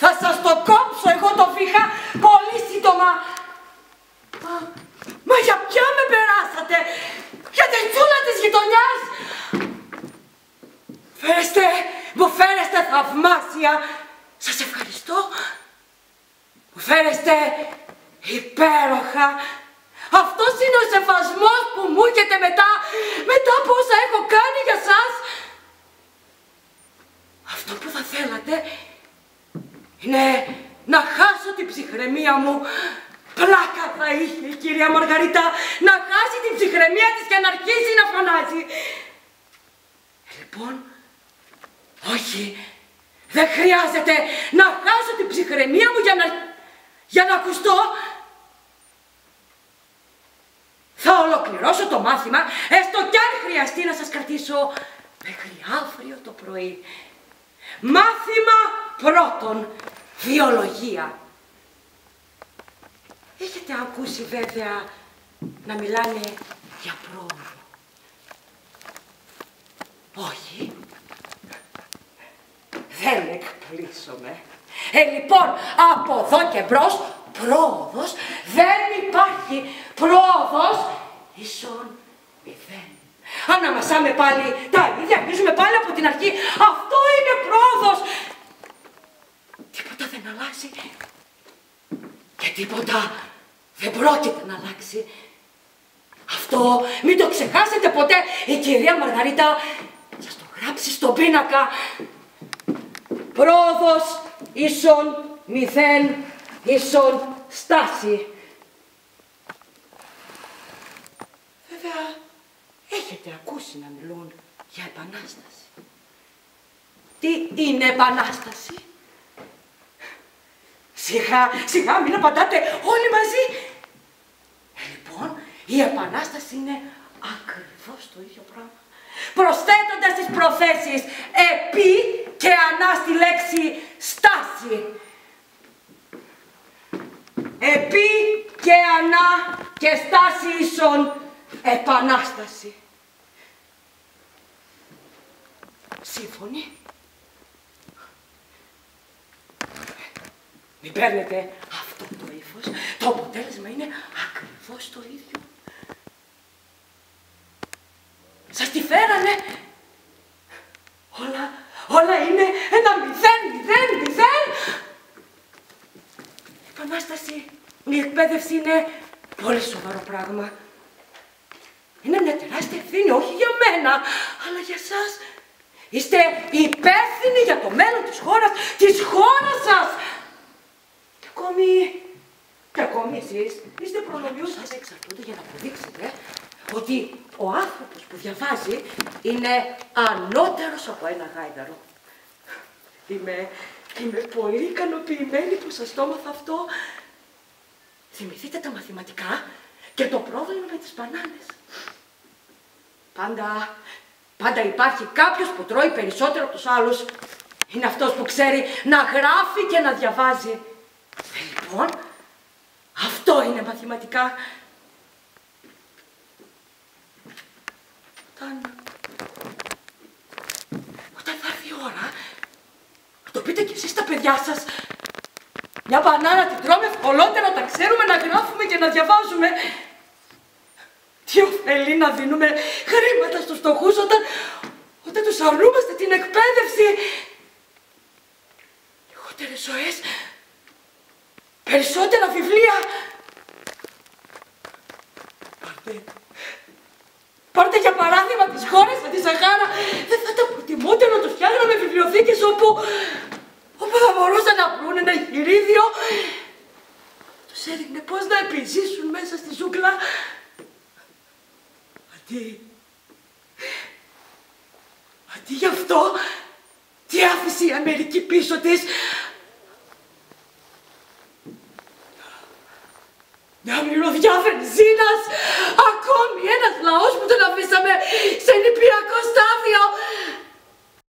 Θα σας το κόψω εγώ το βήχα πολύ σύντομα. Μα, μα για ποια με περάσατε, για την τσούλα της γειτονιάς. Φέρεστε, μου φέρεστε θαυμάσια. Σας ευχαριστώ. Μου φέρεστε υπέροχα. Αυτός είναι ο σεβασμός που μου έχετε μετά, μετά από όσα έχω κάνει για σας. Αυτό που θα θέλατε είναι να χάσω την ψυχραιμία μου. Πλάκα θα είχε η κυρία Μαργαρίτα να χάσει την ψυχραιμία της και να αρχίσει να φωνάζει. Λοιπόν, όχι, δεν χρειάζεται να χάσω την ψυχραιμία μου για να, για να ακουστώ. Θα ολοκληρώσω το μάθημα, έστω κι αν χρειαστεί να σας κρατήσω μέχρι αύριο το πρωί. Μάθημα πρώτον, βιολογία. Έχετε ακούσει βέβαια να μιλάνε για πρόοδο. Όχι. Δεν εκπλήσωμαι. Ε, λοιπόν, από εδώ και μπρος, πρόοδος δεν υπάρχει. Πρόοδος ίσον μηδέν. Αναμασάμε πάλι τα ίδια, αρχίζουμε πάλι από την αρχή. Αυτό είναι πρόοδος. Τίποτα δεν αλλάζει. Και τίποτα δεν πρόκειται να αλλάξει. Αυτό μην το ξεχάσετε ποτέ. Η κυρία Μαργαρίτα σας το γράψει στον πίνακα. Πρόοδος ίσον μηδέν ίσον στάση. Βέβαια, έχετε ακούσει να μιλούν για επανάσταση. Τι είναι επανάσταση; Σιγά, σιγά, μην απαντάτε όλοι μαζί. Ε, λοιπόν, η επανάσταση είναι ακριβώς το ίδιο πράγμα. Προσθέτοντας τις προθέσεις επί και ανά στη λέξη στάση. Επί και ανά και στάση ίσον επανάσταση. Σύμφωνοι; Μην παίρνετε αυτό το ύφος. Το αποτέλεσμα είναι ακριβώς το ίδιο. Σας τη φέρανε. Όλα, όλα είναι ένα μηδέν, μηδέν, μηδέν. Η Επανάσταση, η εκπαίδευση είναι πολύ σοβαρό πράγμα. Είναι μια τεράστια ευθύνη, όχι για μένα, αλλά για σας. Είστε υπεύθυνοι για το μέλλον της χώρας, της χώρας σας. Και ακόμη, και ακόμη εσείς, είστε προνομιούς σας εξαρτούνται για να αποδείξετε ότι ο άνθρωπος που διαβάζει είναι ανώτερος από ένα γάιδαρο. Είμαι, είμαι πολύ ικανοποιημένη που σας το έμαθα αυτό. Θυμηθείτε τα μαθηματικά και το πρόβλημα με τις μπανάνες. Πάντα, πάντα υπάρχει κάποιος που τρώει περισσότερο από τους άλλους. Είναι αυτός που ξέρει να γράφει και να διαβάζει. Ε, λοιπόν, αυτό είναι μαθηματικά. Όταν... Όταν θα έρθει η ώρα, να το πείτε κι εσείς στα παιδιά σας. Μια μπανάνα την τρώμε ευκολότερα, τα ξέρουμε να γράφουμε και να διαβάζουμε. Τι ωφελεί να δίνουμε χρήματα στους φτωχούς όταν, όταν τους αρνούμαστε την εκπαίδευση. Λιγότερες ζωές, περισσότερα βιβλία. Πάρτε, πάρτε για παράδειγμα τις χώρες με τη Σαχάρα. Δεν θα τα προτιμούτε να τους φτιάχναμε βιβλιοθήκες όπου, όπου θα μπορούσαν να βρουν ένα γυρίδιο. Τους έδειχνε πώς να επιζήσουν μέσα στη ζούγκλα. Αντί... Αντί γι' αυτό, τι άφησε η Αμερική πίσω της; Μια μυρωδιά βενζίνας, ακόμη ένας λαός που τον αφήσαμε σε νηπιακό στάδιο